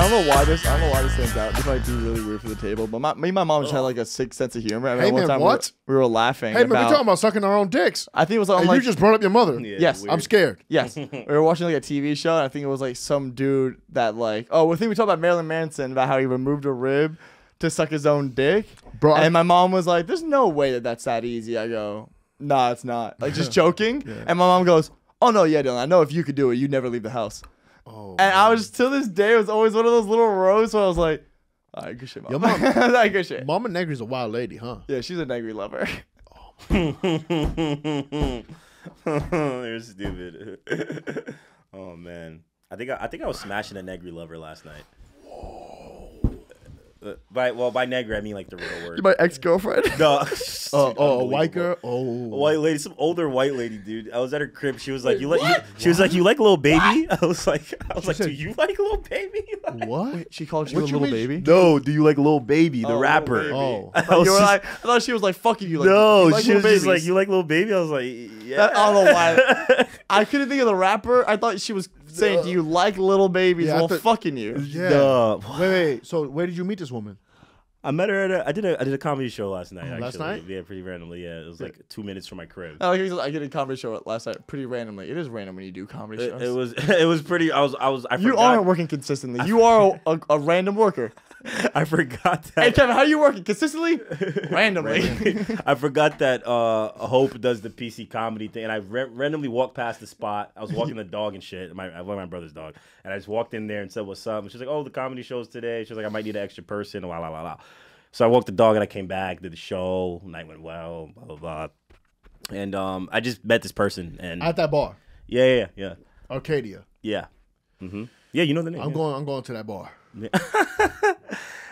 I don't know why this. I don't know why this stands out. This might be really weird for the table, but my, me and my mom just had like a sick sense of humor. I remember Hey, one man, time what? We, were, we were laughing. Hey man, we're talking about sucking our own dicks. I think it was on And like you just brought up your mother. Yeah, Yes, weird. I'm scared. Yes, we were watching like a TV show, and I think it was like some dude that like oh, I think we talked about Marilyn Manson about how he removed a rib to suck his own dick, Bro, I- And my mom was like, "There's no way that that's that easy." I go, "Nah, it's not." Like just joking, and my mom goes, "Oh no, yeah, Dylan, I know if you could do it, you'd never leave the house." Oh, And I was till this day, it was always one of those little rows where I was like, "All right, good shit, mom." Your mom- like, good shit. Mama Negri's a wild lady, huh? Yeah, she's a negri lover. You're stupid. oh man, I think I, I think I was smashing a negri lover last night. Uh, by well, by negri I mean like the real word. my ex girlfriend. No. Oh, oh, a white girl. Oh, A white lady, some older white lady, dude. I was at her crib. She was like, "You like?" You, she was like, "You like little baby?" I was like, "I was like, said- do you like little baby?" What? She called you a little baby. no, do you like little baby, the Oh, rapper? Baby. Oh. I Like, was you were like, I thought she was like fucking you. Like, no, you like she was little just like, "You like little baby?" I was like, "Yeah." That- I don't know why. I couldn't think of the rapper. I thought she was saying, "Do you like little babies?" Yeah, I while thought- fucking you. Yeah. Duh. Wait, wait. So where did you meet this woman? I met her at a. I did a. I did a comedy show last night. Last actually. night? Yeah, pretty randomly. Yeah, it was like two minutes from my crib. Oh, I like I did a comedy show last night pretty randomly. It is random when you do comedy shows. It, it was. It was pretty. I was. I was. I you forgot, aren't working consistently. You are a, a, a random worker. I forgot that. Hey Kevin, how are you working consistently? Randomly. I forgot that uh, Hope does the PC comedy thing, and I ra- randomly walked past the spot. I was walking the dog and shit. My I walked my brother's dog, and I just walked in there and said, "What's up?" And she's like, "Oh, the comedy show's today." She's like, "I might need an extra person." Blah blah blah blah. So I walked the dog and I came back, did the show. Night went well. Blah blah blah. And um, I just met this person, and At that bar, yeah, yeah, yeah, Arcadia. yeah. hmm Yeah, you know the name. I'm yeah. going. I'm going to that bar.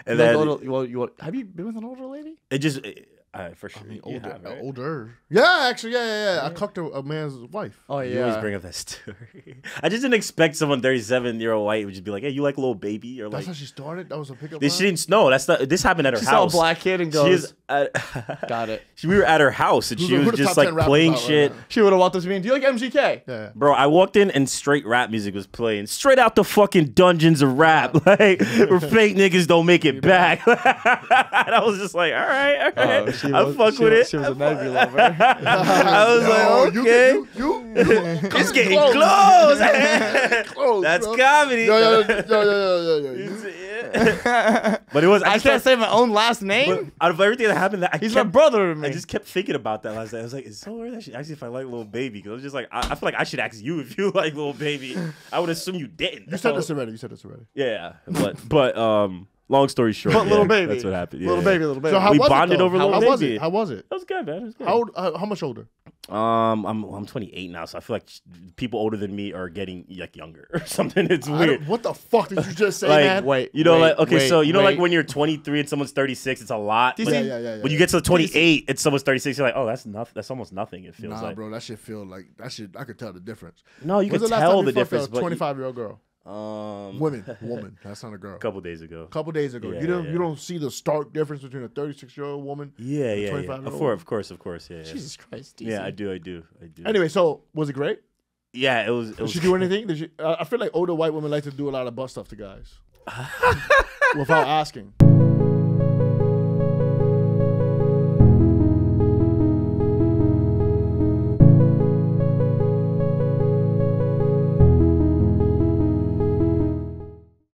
And Like then older- well, you, have you been with an older lady? it just, it, uh, for sure. you Older, have, right? older. Yeah, actually, yeah, yeah, yeah. I cucked a, a man's wife. Oh yeah. You always bring up that story. I just didn't expect someone 37 year old white would just be like, "Hey, you like a little baby?" Or That's like, how she started. That was a pickup. this. line? She didn't. No, that's not. This happened at her She saw a house. black kid and She goes. At, "Got it." She, we were at her house and Who's she who was just like playing out right shit. She would have walked up to me and, "Do you like MGK?" Yeah. Bro, I walked in and straight rap music was playing. Straight out the fucking dungeons of rap. Like, where fake niggas don't make it back. and I was just like, all right, all right. Oh, she I was- fuck she with was- it. She was a I fuck- lover. I was Yo, like, okay. get- You, you, you it's getting close. close. Close, That's bro. comedy. Yo, yo, yo, yo, yo, yo, yo. But it was. I, I can't kept- say my own last name. out of everything that happened, that I He's my brother to me. I just kept thinking about that last night. I was like, it's so weird that she asked if I like little baby. Because I was just like, I, I feel like I should ask you if you like little baby. I would assume you didn't. You said this already. You said this already. Yeah, but but um, long story short, But little baby. That's what happened. Yeah, little baby, little baby. So how We was bonded it, though? over how, Lil how was Baby. it? How was it? That was good, man. That was good. How old? How, how much older? Um, I'm I'm 28 now, so I feel like people older than me are getting like younger or something. It's weird. what the fuck did you just say, Like, man? Wait, You know, wait, like okay, wait, so you know, like when you're 23 and someone's 36, it's a lot. Do But, Yeah, yeah, yeah, yeah. when you get to 28 and someone's 36, you're like, oh, that's nothing. That's almost nothing. It feels Nah, like. bro, that shit feel like that shit. I could tell the difference. No, you When's can the last tell the fucked difference. But twenty-five year old girl, um, woman, woman. That's not a girl. a couple days ago. A couple days ago, Yeah, you don't yeah. you don't see the stark difference between a thirty-six year old woman. Yeah, yeah, yeah. 25 Of course, of course, of course. Yeah, yeah. Jesus Christ, DC. Yeah, I do, I do, I do. Anyway, so was it great? yeah, it was. It Did was she do anything? Did she? Uh, I feel like older white women like to do a lot of butt stuff to guys without asking.